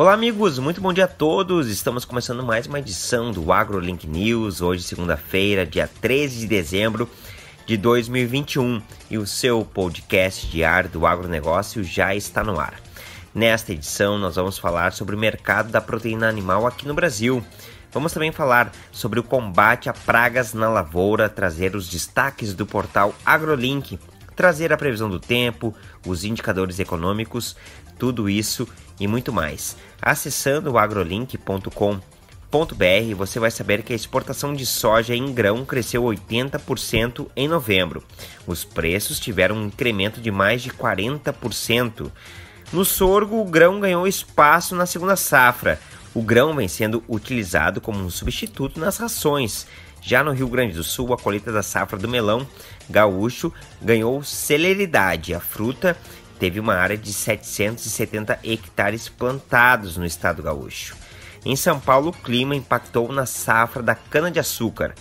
Olá, amigos, muito bom dia a todos. Estamos começando mais uma edição do AgroLink News, hoje, segunda-feira, dia 13 de dezembro de 2021, e o seu podcast diário do agronegócio já está no ar. Nesta edição, nós vamos falar sobre o mercado da proteína animal aqui no Brasil. Vamos também falar sobre o combate a pragas na lavoura, trazer os destaques do portal AgroLink, trazer a previsão do tempo, os indicadores econômicos, tudo isso e muito mais. Acessando o agrolink.com.br, você vai saber que a exportação de soja em grão cresceu 80% em novembro. Os preços tiveram um incremento de mais de 40%. No sorgo, o grão ganhou espaço na segunda safra. O grão vem sendo utilizado como um substituto nas rações. Já no Rio Grande do Sul, a colheita da safra do melão gaúcho ganhou celeridade. A fruta teve uma área de 770 hectares plantados no estado gaúcho. Em São Paulo, o clima impactou na safra da cana-de-açúcar.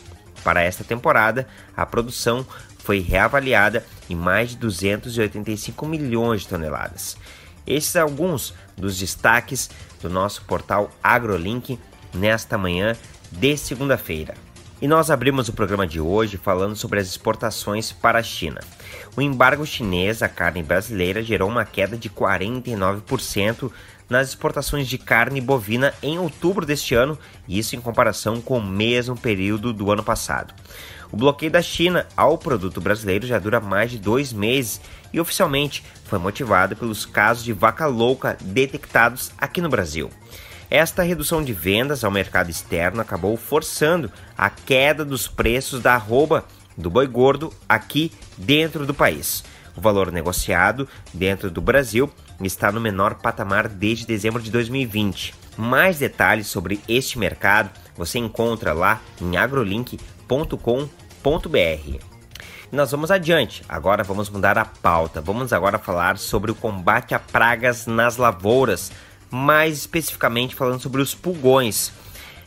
Para esta temporada, a produção foi reavaliada em mais de 285 milhões de toneladas. Esses são alguns dos destaques do nosso portal AgroLink nesta manhã de segunda-feira. E nós abrimos o programa de hoje falando sobre as exportações para a China. O embargo chinês à carne brasileira gerou uma queda de 49% nas exportações de carne bovina em outubro deste ano, isso em comparação com o mesmo período do ano passado. O bloqueio da China ao produto brasileiro já dura mais de dois meses e oficialmente foi motivado pelos casos de vaca louca detectados aqui no Brasil. Esta redução de vendas ao mercado externo acabou forçando a queda dos preços da arroba do boi gordo aqui dentro do país. O valor negociado dentro do Brasil está no menor patamar desde dezembro de 2020. Mais detalhes sobre este mercado você encontra lá em agrolink.com.br. Nós vamos adiante. Agora vamos mudar a pauta. Vamos agora falar sobre o combate a pragas nas lavouras mais especificamente falando sobre os pulgões.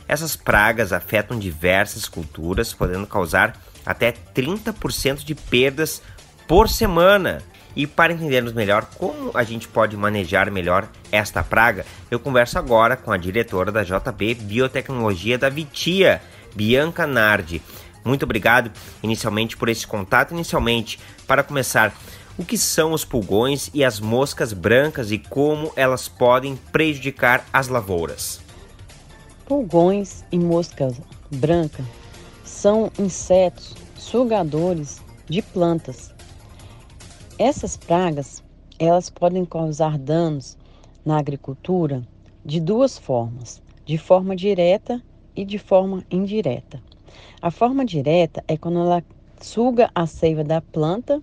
Essas pragas afetam diversas culturas, podendo causar até 30% de perdas por semana. E para entendermos melhor como a gente pode manejar melhor esta praga, eu converso agora com a diretora da JB Biotecnologia da Vitia, Bianca Nardi. Muito obrigado inicialmente por esse contato. Inicialmente, para começar, o que são os pulgões e as moscas brancas e como elas podem prejudicar as lavouras. Pulgões e moscas brancas são insetos sugadores de plantas. Essas pragas, elas podem causar danos na agricultura de duas formas, de forma direta e de forma indireta. A forma direta é quando ela suga a seiva da planta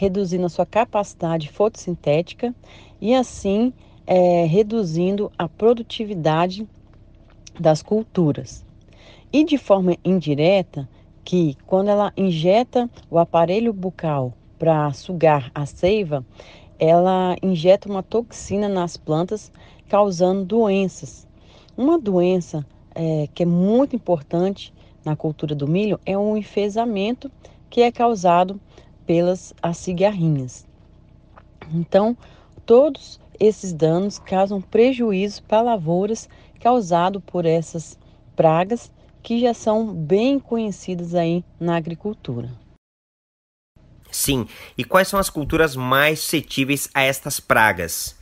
reduzindo a sua capacidade fotossintética e assim é, reduzindo a produtividade das culturas. E de forma indireta, que quando ela injeta o aparelho bucal para sugar a seiva, ela injeta uma toxina nas plantas, causando doenças. Uma doença é, que é muito importante na cultura do milho é o enfesamento que é causado pelas as cigarrinhas. Então, todos esses danos causam prejuízo para lavouras causado por essas pragas que já são bem conhecidas aí na agricultura. Sim, e quais são as culturas mais suscetíveis a estas pragas?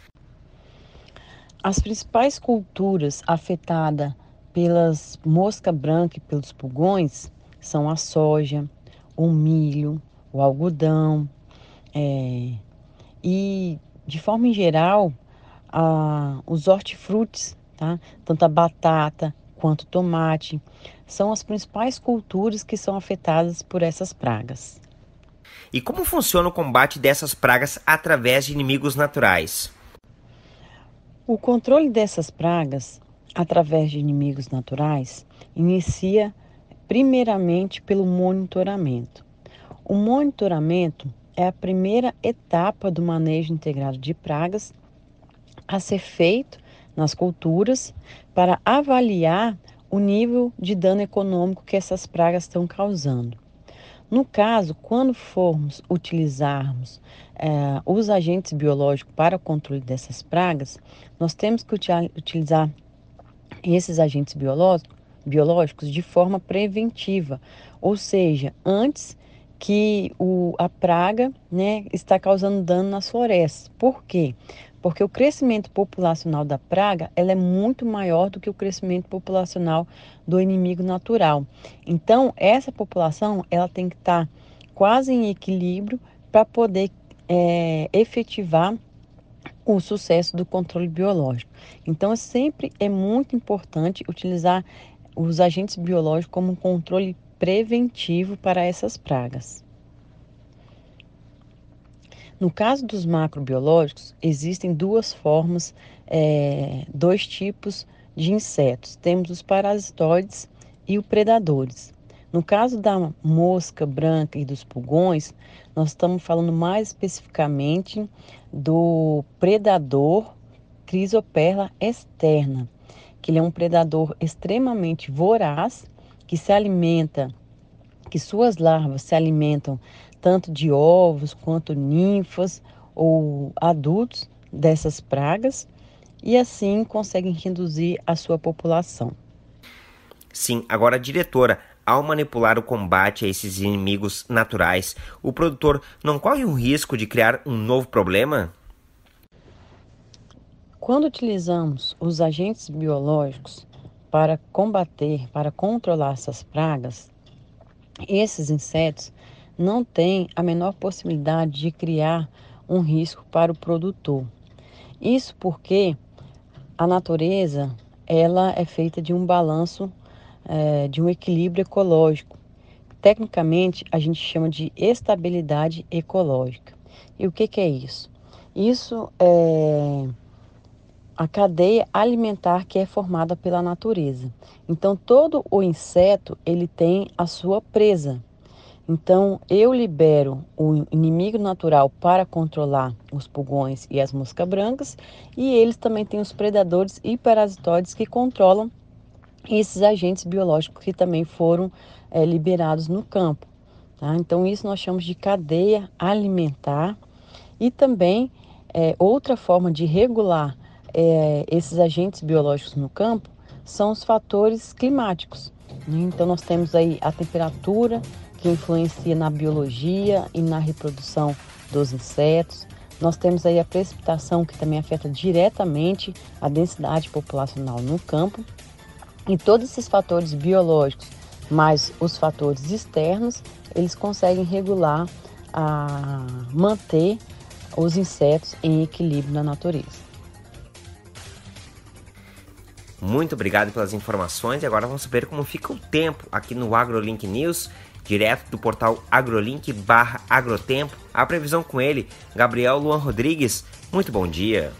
As principais culturas afetadas pelas mosca branca e pelos pulgões são a soja, o milho, o algodão. É, e, de forma em geral, a, os hortifrutis, tá? tanto a batata quanto o tomate, são as principais culturas que são afetadas por essas pragas. E como funciona o combate dessas pragas através de inimigos naturais? O controle dessas pragas através de inimigos naturais inicia primeiramente pelo monitoramento. O monitoramento é a primeira etapa do manejo integrado de pragas a ser feito nas culturas para avaliar o nível de dano econômico que essas pragas estão causando. No caso, quando formos utilizarmos é, os agentes biológicos para o controle dessas pragas, nós temos que utilizar esses agentes biológicos, biológicos de forma preventiva, ou seja, antes que o, a praga né, está causando dano nas florestas. Por quê? Porque o crescimento populacional da praga ela é muito maior do que o crescimento populacional do inimigo natural. Então, essa população ela tem que estar quase em equilíbrio para poder é, efetivar o sucesso do controle biológico. Então, sempre é muito importante utilizar os agentes biológicos como um controle preventivo para essas pragas. No caso dos macrobiológicos, existem duas formas, é, dois tipos de insetos. Temos os parasitoides e os predadores. No caso da mosca branca e dos pulgões, nós estamos falando mais especificamente do predador Crisoperla externa, que ele é um predador extremamente voraz, que se alimenta, que suas larvas se alimentam tanto de ovos quanto ninfas ou adultos dessas pragas e assim conseguem reduzir a sua população. Sim, agora diretora, ao manipular o combate a esses inimigos naturais, o produtor não corre o risco de criar um novo problema? Quando utilizamos os agentes biológicos para combater, para controlar essas pragas, esses insetos não têm a menor possibilidade de criar um risco para o produtor. Isso porque a natureza ela é feita de um balanço, é, de um equilíbrio ecológico. Tecnicamente, a gente chama de estabilidade ecológica. E o que, que é isso? Isso é a cadeia alimentar que é formada pela natureza. Então, todo o inseto ele tem a sua presa. Então, eu libero o inimigo natural para controlar os pulgões e as moscas brancas, e eles também têm os predadores e parasitoides que controlam esses agentes biológicos que também foram é, liberados no campo. Tá? Então, isso nós chamamos de cadeia alimentar, e também é, outra forma de regular é, esses agentes biológicos no campo são os fatores climáticos. Né? Então, nós temos aí a temperatura que influencia na biologia e na reprodução dos insetos. Nós temos aí a precipitação, que também afeta diretamente a densidade populacional no campo. E todos esses fatores biológicos, mais os fatores externos, eles conseguem regular, a manter os insetos em equilíbrio na natureza. Muito obrigado pelas informações e agora vamos saber como fica o tempo aqui no AgroLink News direto do portal agrolink barra agrotempo. A previsão com ele, Gabriel Luan Rodrigues. Muito bom dia.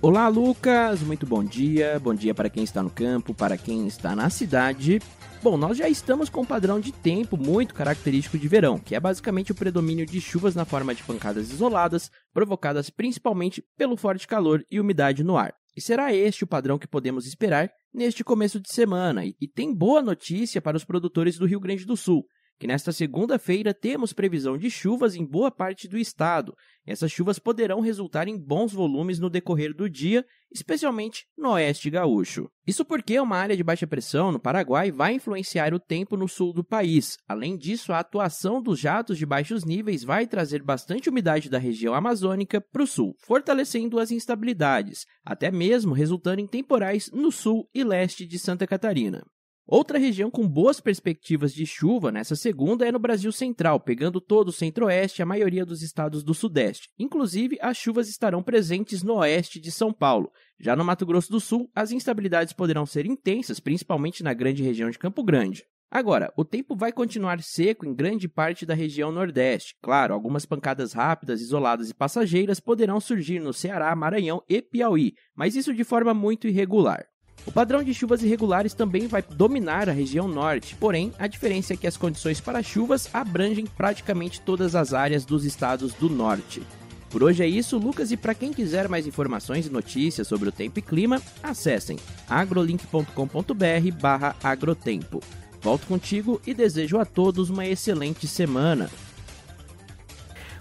Olá, Lucas. Muito bom dia. Bom dia para quem está no campo, para quem está na cidade. Bom, nós já estamos com um padrão de tempo muito característico de verão, que é basicamente o predomínio de chuvas na forma de pancadas isoladas, provocadas principalmente pelo forte calor e umidade no ar. E será este o padrão que podemos esperar neste começo de semana. E tem boa notícia para os produtores do Rio Grande do Sul, que nesta segunda-feira temos previsão de chuvas em boa parte do estado. Essas chuvas poderão resultar em bons volumes no decorrer do dia, especialmente no oeste gaúcho. Isso porque uma área de baixa pressão no Paraguai vai influenciar o tempo no sul do país. Além disso, a atuação dos jatos de baixos níveis vai trazer bastante umidade da região amazônica para o sul, fortalecendo as instabilidades, até mesmo resultando em temporais no sul e leste de Santa Catarina. Outra região com boas perspectivas de chuva nessa segunda é no Brasil Central, pegando todo o centro-oeste e a maioria dos estados do sudeste. Inclusive, as chuvas estarão presentes no oeste de São Paulo. Já no Mato Grosso do Sul, as instabilidades poderão ser intensas, principalmente na grande região de Campo Grande. Agora, o tempo vai continuar seco em grande parte da região Nordeste. Claro, algumas pancadas rápidas, isoladas e passageiras poderão surgir no Ceará, Maranhão e Piauí, mas isso de forma muito irregular. O padrão de chuvas irregulares também vai dominar a região norte, porém, a diferença é que as condições para chuvas abrangem praticamente todas as áreas dos estados do norte. Por hoje é isso, Lucas, e para quem quiser mais informações e notícias sobre o tempo e clima, acessem agrolink.com.br/agrotempo. Volto contigo e desejo a todos uma excelente semana.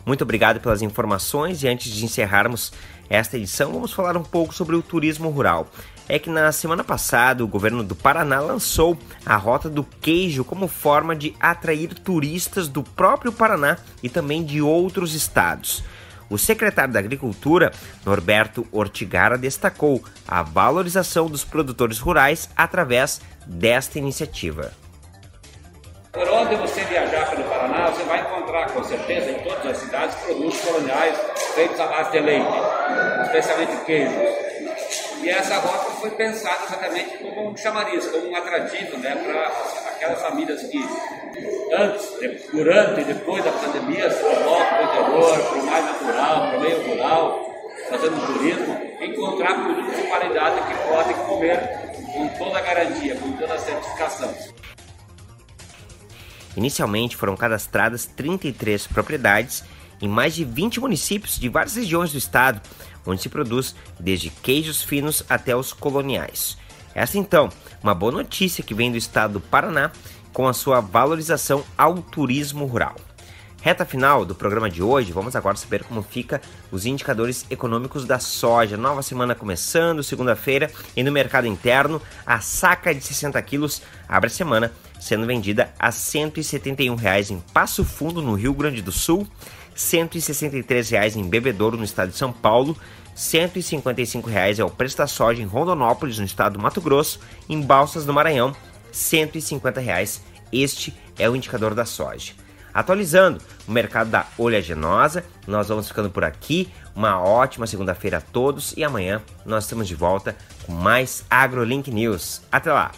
Muito obrigado pelas informações e antes de encerrarmos esta edição, vamos falar um pouco sobre o turismo rural. É que na semana passada o governo do Paraná lançou a Rota do Queijo como forma de atrair turistas do próprio Paraná e também de outros estados. O secretário da Agricultura, Norberto Ortigara, destacou a valorização dos produtores rurais através desta iniciativa. Por onde você viajar você vai encontrar com certeza em todas as cidades produtos coloniais feitos à base de leite, especialmente queijos. E essa rota foi pensada exatamente como um chamariz, como um atrativo né, para aquelas famílias que antes, durante e depois da pandemia se deslocam para o interior, para o mais natural, para o meio rural, fazendo turismo, encontrar produtos de qualidade que podem comer com toda a garantia, com toda a certificação. Inicialmente foram cadastradas 33 propriedades em mais de 20 municípios de várias regiões do estado, onde se produz desde queijos finos até os coloniais. Essa então, uma boa notícia que vem do estado do Paraná com a sua valorização ao turismo rural. Reta final do programa de hoje, vamos agora saber como fica os indicadores econômicos da soja. Nova semana começando, segunda-feira, e no mercado interno, a saca de 60 quilos abre a semana sendo vendida a 171 reais em Passo Fundo, no Rio Grande do Sul, 163 reais em Bebedouro, no estado de São Paulo, 155 reais é o preço da soja em Rondonópolis, no estado do Mato Grosso, em Balsas do Maranhão, 150 reais. Este é o indicador da soja. Atualizando o mercado da oleaginosa, nós vamos ficando por aqui. Uma ótima segunda-feira a todos e amanhã nós estamos de volta com mais AgroLink News. Até lá!